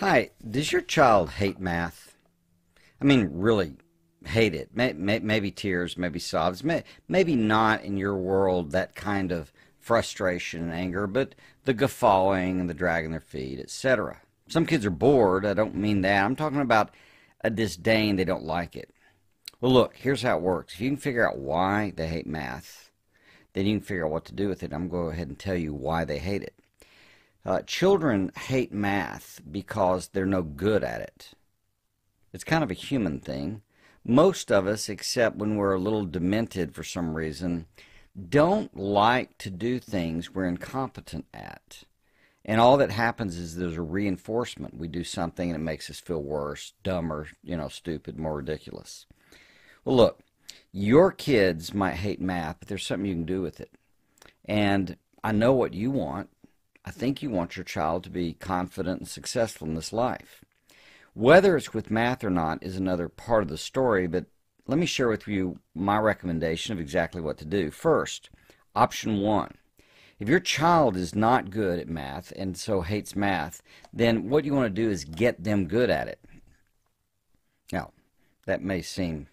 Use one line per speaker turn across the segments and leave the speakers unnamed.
Hi, does your child hate math? I mean, really hate it. Maybe tears, maybe sobs, maybe not in your world that kind of frustration and anger, but the guffawing and the dragging their feet, etc. Some kids are bored. I don't mean that. I'm talking about a disdain. They don't like it. Well, look, here's how it works. If you can figure out why they hate math, then you can figure out what to do with it. I'm going to go ahead and tell you why they hate it. Uh, children hate math because they're no good at it. It's kind of a human thing. Most of us, except when we're a little demented for some reason, don't like to do things we're incompetent at. And all that happens is there's a reinforcement. We do something and it makes us feel worse, dumber, you know, stupid, more ridiculous. Well, look, your kids might hate math, but there's something you can do with it. And I know what you want. I think you want your child to be confident and successful in this life. Whether it's with math or not is another part of the story, but let me share with you my recommendation of exactly what to do. First, option one. If your child is not good at math and so hates math, then what you want to do is get them good at it. Now, that may seem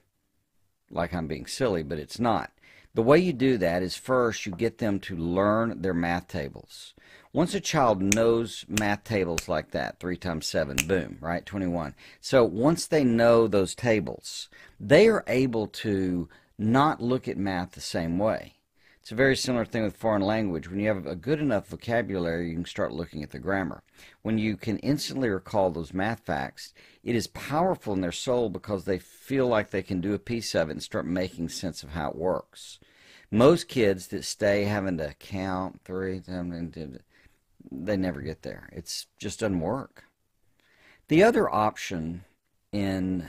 like I'm being silly, but it's not. The way you do that is first you get them to learn their math tables. Once a child knows math tables like that, 3 times 7, boom, right, 21. So once they know those tables, they are able to not look at math the same way. It's a very similar thing with foreign language. When you have a good enough vocabulary, you can start looking at the grammar. When you can instantly recall those math facts, it is powerful in their soul because they feel like they can do a piece of it and start making sense of how it works. Most kids that stay having to count three, they never get there. It just doesn't work. The other option in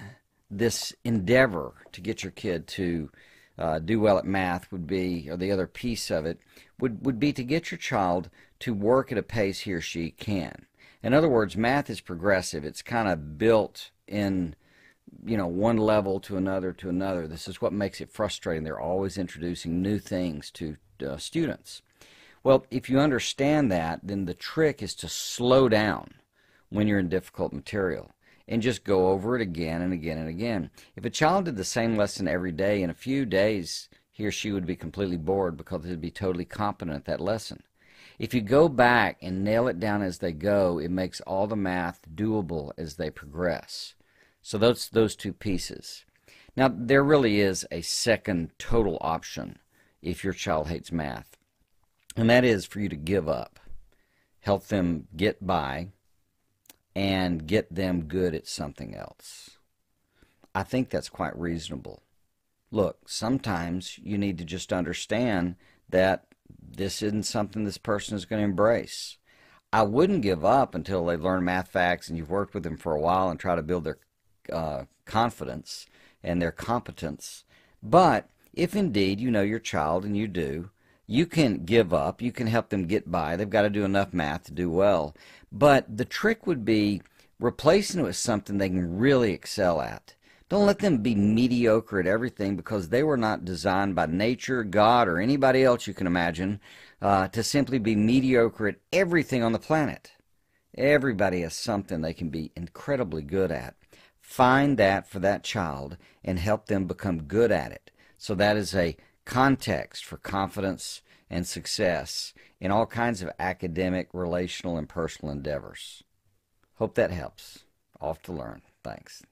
this endeavor to get your kid to uh, do well at math would be, or the other piece of it, would, would be to get your child to work at a pace he or she can. In other words, math is progressive. It's kind of built in, you know, one level to another to another. This is what makes it frustrating. They're always introducing new things to uh, students. Well, if you understand that, then the trick is to slow down when you're in difficult material and just go over it again and again and again. If a child did the same lesson every day, in a few days, he or she would be completely bored because they'd be totally competent at that lesson. If you go back and nail it down as they go, it makes all the math doable as they progress. So those those two pieces. Now there really is a second total option if your child hates math. And that is for you to give up. Help them get by and get them good at something else. I think that's quite reasonable. Look, sometimes you need to just understand that this isn't something this person is going to embrace. I wouldn't give up until they learn math facts and you've worked with them for a while and try to build their uh, confidence and their competence. But if indeed you know your child and you do, you can give up. You can help them get by. They've got to do enough math to do well. But the trick would be replacing it with something they can really excel at. Don't let them be mediocre at everything because they were not designed by nature, God, or anybody else you can imagine uh, to simply be mediocre at everything on the planet. Everybody has something they can be incredibly good at. Find that for that child and help them become good at it. So that is a context for confidence and success in all kinds of academic, relational, and personal endeavors. Hope that helps. Off to learn. Thanks.